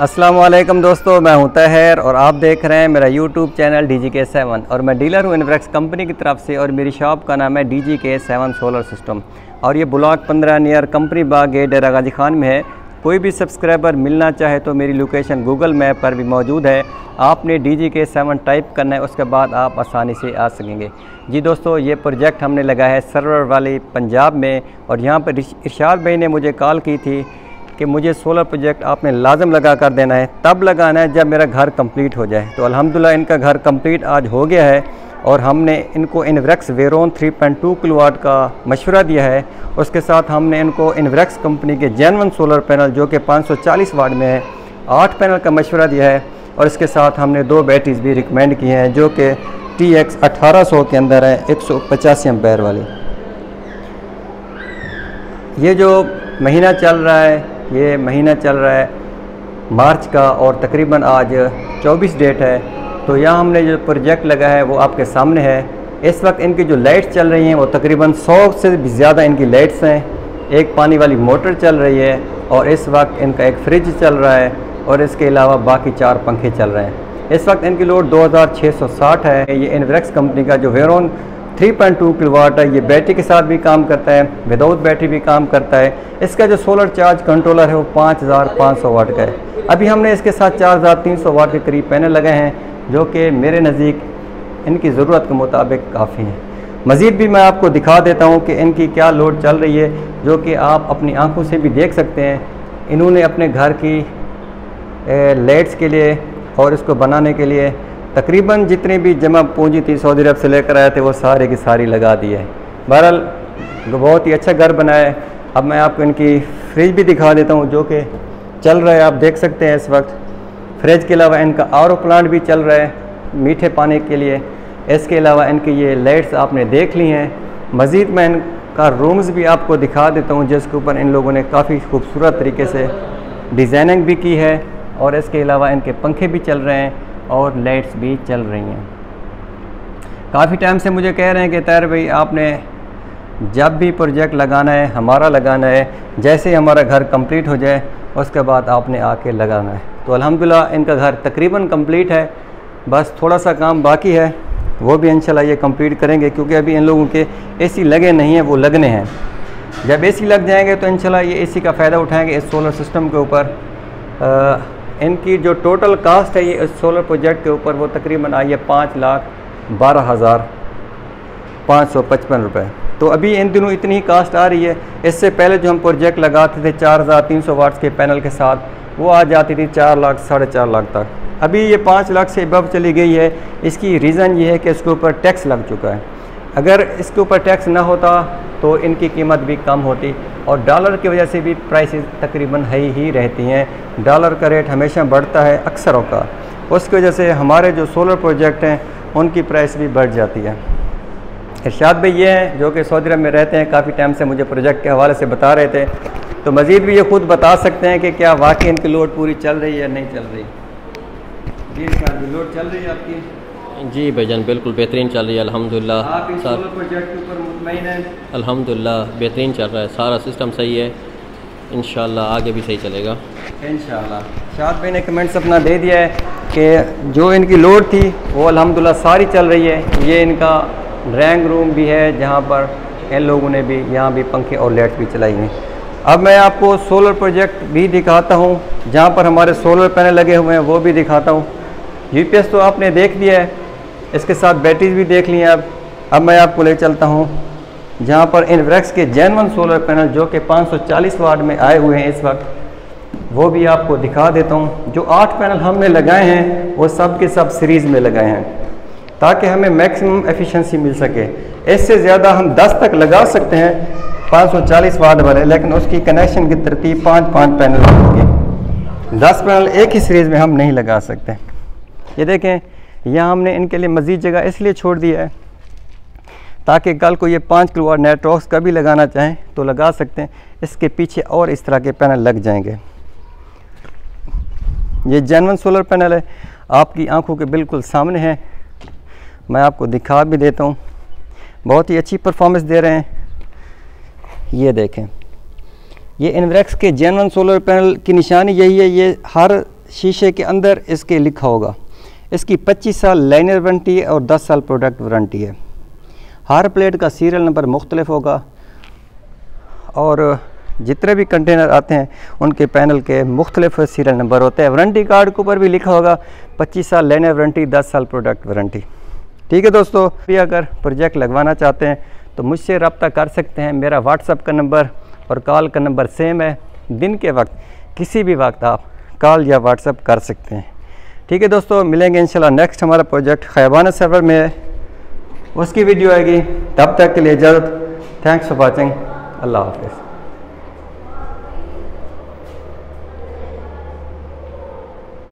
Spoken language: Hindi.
वालेकुम दोस्तों, मैं हूँ तहर और आप देख रहे हैं मेरा यूट्यूब चैनल डी जी के सेवन और मैं डीलर हूँ इनवेक्स कंपनी की तरफ़ से और मेरी शॉप का नाम है डी जी के सेवन सोलर सिस्टम और ये ब्लॉक पंद्रह near company Bagh gate Dera Ghazi Khan में है। कोई भी सब्सक्राइबर मिलना चाहे तो मेरी लोकेशन गूगल मैप पर भी मौजूद है। आपने डी जी के सेवन टाइप करना है, उसके बाद आप आसानी से आ सकेंगे। जी दोस्तों, ये प्रोजेक्ट हमने लगाया है सरवर वाली पंजाब में और यहाँ पर इरशाद भाई ने मुझे कॉल की थी। कि मुझे सोलर प्रोजेक्ट आपने लाजम लगा कर देना है। तब लगाना है जब मेरा घर कंप्लीट हो जाए। तो अल्हम्दुलिल्लाह इनका घर कंप्लीट आज हो गया है और हमने इनको इनवरेक्स वेरोन 3.2 किलोवाट का मशवरा दिया है। उसके साथ हमने इनको इनवरेक्स कंपनी के जैनवन सोलर पैनल जो कि 540 वाट में है, आठ पैनल का मशवरा दिया है। और इसके साथ हमने दो बैटरीज भी रिकमेंड की हैं जो कि टी एक्स के अंदर है, एक सौ वाली। ये जो महीना चल रहा है ये महीना चल रहा है। मार्च का और तकरीबन आज 24 डेट है। तो यहाँ हमने जो प्रोजेक्ट लगा है वो आपके सामने है। इस वक्त इनकी जो लाइट्स चल रही हैं वो तकरीबन 100 से भी ज़्यादा इनकी लाइट्स हैं। एक पानी वाली मोटर चल रही है और इस वक्त इनका एक फ्रिज चल रहा है और इसके अलावा बाकी चार पंखे चल रहे हैं। इस वक्त इनकी लोड 2660 है। ये इनवेक्स कंपनी का जो वेरोन 3.2 किलोवाट है, ये बैटरी के साथ भी काम करता है विदाउट बैटरी भी काम करता है। इसका जो सोलर चार्ज कंट्रोलर है, वो 5500 वाट का है। अभी हमने इसके साथ 4300 वाट के करीब पैनल लगाए हैं, जो कि मेरे नज़दीक इनकी ज़रूरत के मुताबिक काफ़ी हैं। मज़ीद भी मैं आपको दिखा देता हूँ कि इनकी क्या लोड चल रही है, जो कि आप अपनी आँखों से भी देख सकते हैं। इन्होंने अपने घर की लाइट्स के लिए और इसको बनाने के लिए तकरीबन जितनी भी जमा पूंजी थी सऊदी अरब से लेकर आए थे, वो सारे की सारी लगा दी है। बहरहाल, बहुत ही अच्छा घर बनाया है। अब मैं आपको इनकी फ्रिज भी दिखा देता हूँ, जो कि चल रहा है। आप देख सकते हैं इस वक्त। फ्रिज के अलावा इनका आर प्लांट भी चल रहा है मीठे पानी के लिए। इसके अलावा इनकी ये लाइट्स आपने देख ली हैं। मज़ीद मैं इनका रूम्स भी आपको दिखा देता हूँ, जिसके ऊपर इन लोगों ने काफ़ी खूबसूरत तरीके से डिज़ाइनिंग भी की है। और इसके अलावा इनके पंखे भी चल रहे हैं। और लाइट्स भी चल रही हैं। काफ़ी टाइम से मुझे कह रहे हैं कि तैर भाई, आपने जब भी प्रोजेक्ट लगाना है, हमारा लगाना है, जैसे ही हमारा घर कंप्लीट हो जाए, उसके बाद आपने आके लगाना है। तो अल्हम्दुलिल्लाह, इनका घर तकरीबन कंप्लीट है। बस थोड़ा सा काम बाकी है, वो भी इंशाल्लाह ये कंप्लीट करेंगे, क्योंकि अभी इन लोगों के एसी लगे नहीं हैं, वो लगने हैं। जब एसी लग जाएँगे तो इंशाल्लाह ये एसी का फ़ायदा उठाएँगे इस सोलर सिस्टम के ऊपर। इनकी जो टोटल कास्ट है ये इस सोलर प्रोजेक्ट के ऊपर वो तकरीबन आई है पाँच लाख बारह हज़ार पाँच सौ पचपन रुपये तो अभी इन दिनों इतनी ही कास्ट आ रही है। इससे पहले जो हम प्रोजेक्ट लगाते थे चार हज़ार तीन सौ वाट्स के पैनल के साथ, वो आ जाती थी चार लाख, साढ़े चार लाख तक। अभी ये पाँच लाख से अबव चली गई है। इसकी रीज़न ये है कि इसके ऊपर टैक्स लग चुका है। अगर इसके ऊपर टैक्स ना होता तो इनकी कीमत भी कम होती। और डॉलर की वजह से भी प्राइसेस तकरीबन हाई ही रहती हैं। डॉलर का रेट हमेशा बढ़ता है अक्सरों का। उसकी वजह से हमारे जो सोलर प्रोजेक्ट हैं, उनकी प्राइस भी बढ़ जाती है। इर्शाद भाई ये हैं, जो कि सऊदी अरब में रहते हैं, काफ़ी टाइम से मुझे प्रोजेक्ट के हवाले से बता रहे थे। तो मज़ीद भी ये खुद बता सकते हैं कि क्या वाकई इनकी लोड पूरी चल रही है या नहीं चल रही? जी लोड चल रही है आपकी? जी भाईजान बिल्कुल बेहतरीन चल रही है अल्हम्दुलिल्लाह अल्हम्दुलिल्लाह बेहतरीन चल रहा है सारा सिस्टम सही है। इन आगे भी सही चलेगा। इन शाद भाई ने कमेंट्स अपना दे दिया है कि जो इनकी लोड थी वो अलहमदिल्ला सारी चल रही है। ये इनका ड्राइंग रूम भी है जहाँ पर इन लोगों ने भी यहाँ भी पंखे और लाइट भी चलाई हैं। अब मैं आपको सोलर प्रोजेक्ट भी दिखाता हूँ जहाँ पर हमारे सोलर पैनल लगे हुए हैं वो भी दिखाता हूँ। यूपीएस तो आपने देख दिया है इसके साथ बैटरीज भी देख ली अब अब मैं आपको ले चलता हूँ। जहाँ पर इन इनवरेक्स के जैनवन सोलर पैनल जो कि 540 वाट में आए हुए हैं इस वक्त, वो भी आपको दिखा देता हूँ। जो आठ पैनल हमने लगाए हैं, वो सब के सब सीरीज़ में लगाए हैं, ताकि हमें मैक्सिमम एफिशिएंसी मिल सके। इससे ज़्यादा हम 10 तक लगा सकते हैं 540 वाट वाले, लेकिन उसकी कनेक्शन की तरतीब पाँच पाँच पैनल होंगे। दस पैनल एक ही सीरीज़ में हम नहीं लगा सकते। ये देखें यहाँ हमने इनके लिए मज़ीद जगह इसलिए छोड़ दिया है ताकि कल को ये पाँच किलो वाट नेटवर्क्स का भी लगाना चाहें तो लगा सकते हैं। इसके पीछे और इस तरह के पैनल लग जाएँगे। ये जैनवन सोलर पैनल है। आपकी आँखों के बिल्कुल सामने है। मैं आपको दिखा भी देता हूँ। बहुत ही अच्छी परफॉर्मेंस दे रहे हैं। ये देखें। ये इनवेक्स के जैनवन सोलर पैनल की निशानी यही है। ये हर शीशे के अंदर इसके लिखा होगा। इसकी 25 साल लाइनर वारंटी और 10 साल प्रोडक्ट वारंटी है। हर प्लेट का सीरियल नंबर मुख्तलिफ़ होगा और जितने भी कंटेनर आते हैं, उनके पैनल के मुख्तलिफ़ सीरियल नंबर होते हैं। वारंटी कार्ड के ऊपर भी लिखा होगा 25 साल लाइनर वारंटी 10 साल प्रोडक्ट वारंटी। ठीक है दोस्तों भी अगर प्रोजेक्ट लगवाना चाहते हैं तो मुझसे रबता कर सकते हैं। मेरा व्हाट्सअप का नंबर और कॉल का नंबर सेम है। दिन के वक्त, किसी भी वक्त आप कॉल या व्हाट्सअप कर सकते हैं। ठीक है दोस्तों, मिलेंगे इंशाल्लाह नेक्स्ट हमारा प्रोजेक्ट खैबाना सफ़र में। उसकी वीडियो आएगी। तब तक के लिए इजाज़त। थैंक्स फॉर वॉचिंग अल्लाह हाफिज़।